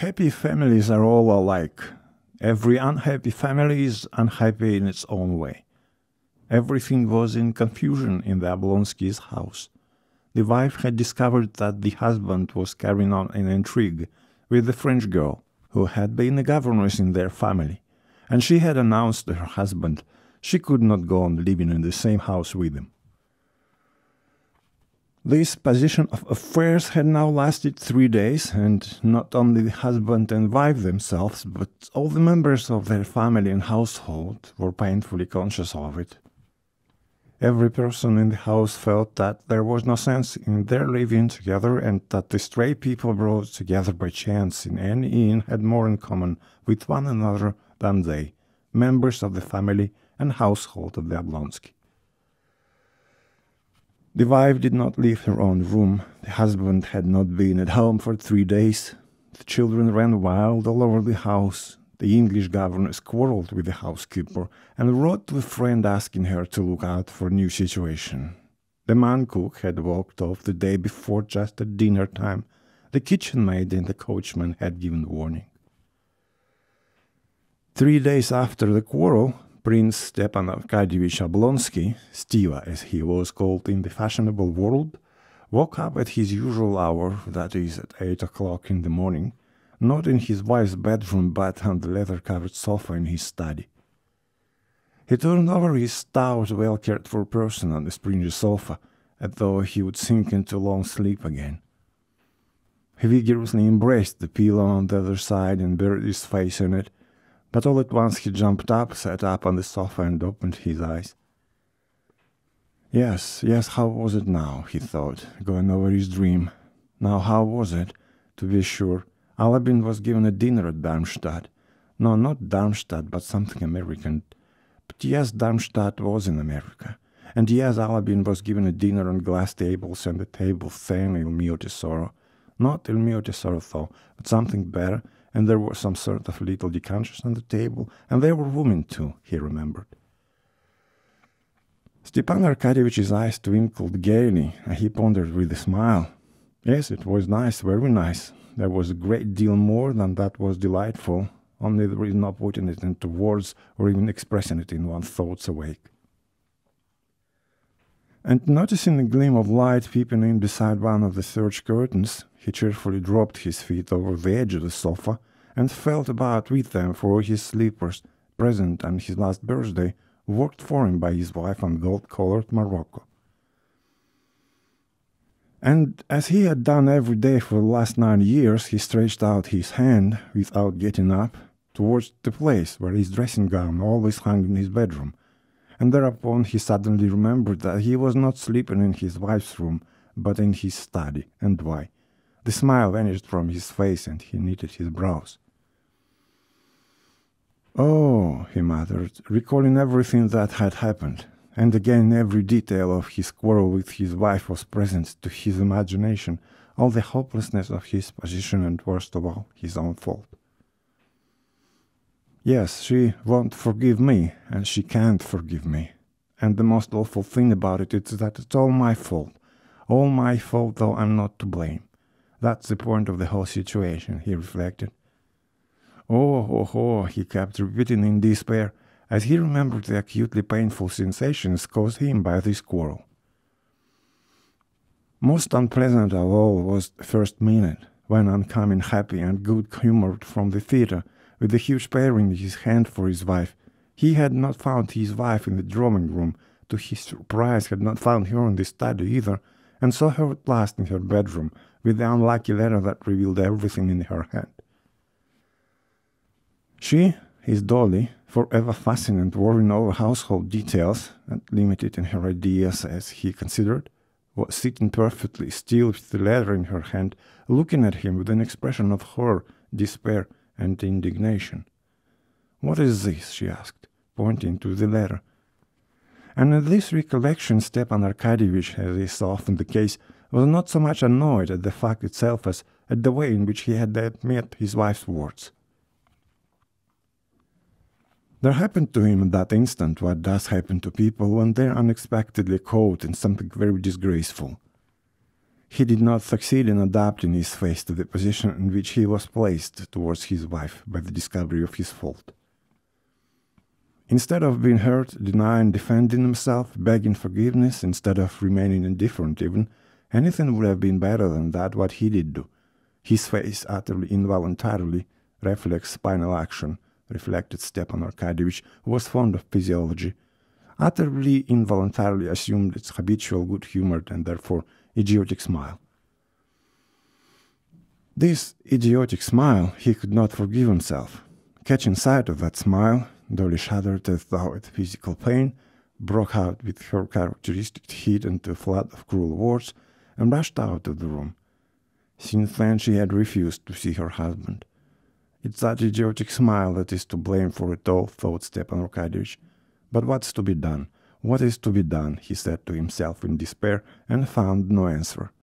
Happy families are all alike. Every unhappy family is unhappy in its own way. Everything was in confusion in the Oblonskys' house. The wife had discovered that the husband was carrying on an intrigue with the French girl who had been a governess in their family, and she had announced to her husband she could not go on living in the same house with him. This position of affairs had now lasted three days, and not only the husband and wife themselves, but all the members of their family and household were painfully conscious of it. Every person in the house felt that there was no sense in their living together, and that the stray people brought together by chance in any inn had more in common with one another than they, members of the family and household of the Oblonsky. The wife did not leave her own room. The husband had not been at home for three days. The children ran wild all over the house. The English governess quarreled with the housekeeper and wrote to a friend asking her to look out for a new situation. The man cook had walked off the day before just at dinner time. The kitchen maid and the coachman had given warning. Three days after the quarrel, Prince Stepan Arkadievich Oblonsky, Stiva as he was called in the fashionable world, woke up at his usual hour, that is, at eight o'clock in the morning, not in his wife's bedroom but on the leather covered sofa in his study. He turned over his stout, well cared for person on the springy sofa, as though he would sink into long sleep again. He vigorously embraced the pillow on the other side and buried his face in it, but all at once he jumped up, sat up on the sofa, and opened his eyes. Yes, yes, how was it now? he thought, going over his dream. Now, how was it? To be sure, Alabin was given a dinner at Darmstadt. No, not Darmstadt, but something American. But yes, Darmstadt was in America. And yes, Alabin was given a dinner on glass tables and the table thin Il mio tesoro. Not Il mio tesoro, though, but something better, and there were some sort of little decanters on the table, and there were women too, he remembered. Stepan Arkadievich's eyes twinkled gaily, and he pondered with a smile. Yes, it was nice, very nice. There was a great deal more than that was delightful, only there is no putting it into words or even expressing it in one's thoughts awake. And noticing a gleam of light peeping in beside one of the serge curtains, he cheerfully dropped his feet over the edge of the sofa and felt about with them for his slippers, present on his last birthday, worked for him by his wife on gold-colored Morocco. And as he had done every day for the last nine years, he stretched out his hand, without getting up, towards the place where his dressing gown always hung in his bedroom, and thereupon he suddenly remembered that he was not sleeping in his wife's room, but in his study, and why. The smile vanished from his face, and he knitted his brows. Oh, he muttered, recalling everything that had happened, and again every detail of his quarrel with his wife was present to his imagination, all the hopelessness of his position, and worst of all, his own fault. Yes, she won't forgive me, and she can't forgive me. And the most awful thing about it is that it's all my fault. All my fault, though I'm not to blame. That's the point of the whole situation, he reflected. Oh, oh, oh, he kept repeating in despair, as he remembered the acutely painful sensations caused him by this quarrel. Most unpleasant of all was the first minute, when on coming happy and good humored from the theatre, with the huge pear in his hand for his wife, he had not found his wife in the drawing room, to his surprise had not found her in the study either, and saw her at last in her bedroom, with the unlucky letter that revealed everything in her hand. She, his Dolly, forever fussing and worrying over household details, and limited in her ideas as he considered, was sitting perfectly still with the letter in her hand, looking at him with an expression of horror, despair, and indignation. What is this? she asked, pointing to the letter. And at this recollection, Stepan Arkadyevitch, as is often the case, was not so much annoyed at the fact itself as at the way in which he had met his wife's words. There happened to him at that instant what does happen to people when they're unexpectedly caught in something very disgraceful. he did not succeed in adapting his face to the position in which he was placed towards his wife by the discovery of his fault. Instead of being hurt, denying, defending himself, begging forgiveness, instead of remaining indifferent even, anything would have been better than that what he did do. His face, utterly involuntarily, reflex spinal action, reflected Stepan Arkadyevich, who was fond of physiology, utterly involuntarily assumed its habitual good humored and therefore idiotic smile. This idiotic smile he could not forgive himself. Catching sight of that smile, Dolly shuddered as though at physical pain, broke out with her characteristic heat into a flood of cruel words, and rushed out of the room. Since then she had refused to see her husband. It's that idiotic smile that is to blame for it all, thought Stepan Arkadyevich. But what's to be done? What is to be done? he said to himself in despair, and found no answer.